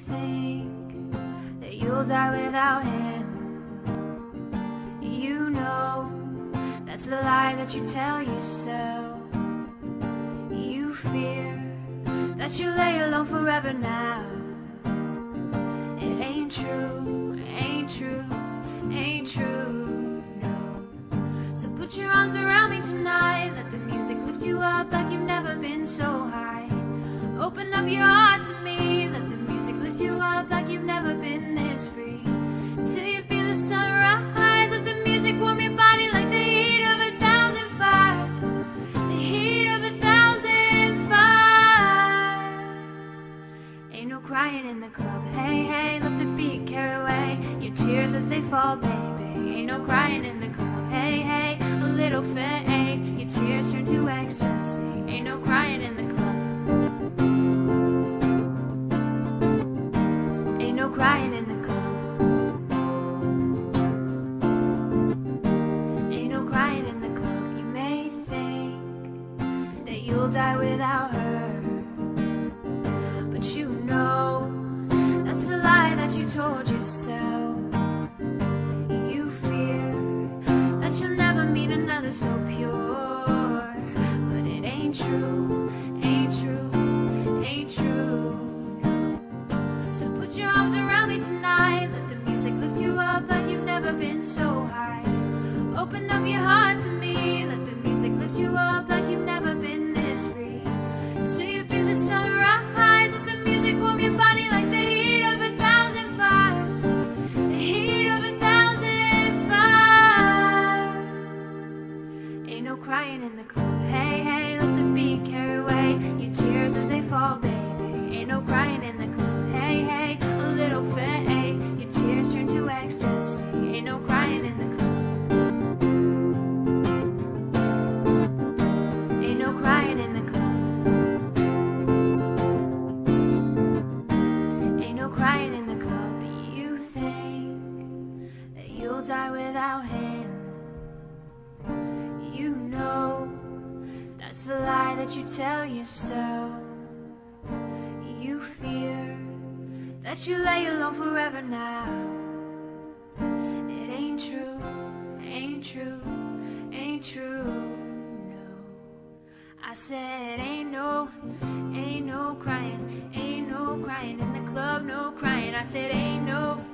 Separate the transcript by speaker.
Speaker 1: think that you'll die without him. You know that's a lie that you tell yourself. You fear that you lay alone forever now. It ain't true, ain't true, ain't true, no. So put your arms around me tonight. Let the music lift you up like you've never been so high. Open up your heart to me. In the club. Hey, hey, let the beat carry away your tears as they fall, baby. Ain't no crying in the club. Hey, hey, a little faith. Your tears turn to ecstasy. Ain't no crying in the club. Ain't no crying in the club. Ain't no crying in the club. You may think that you'll die without her. Told yourself. You fear that you'll never meet another so pure. But it ain't true, ain't true, ain't true. So put your arms around me tonight. Let the music lift you up like you've never been so high. Open up your heart to me. Let the music lift you up in the club. That's a lie that you tell yourself. You fear that you lay alone forever now. It ain't true, ain't true, ain't true, no. I said ain't no, ain't no crying, ain't no crying in the club, no crying. I said ain't no.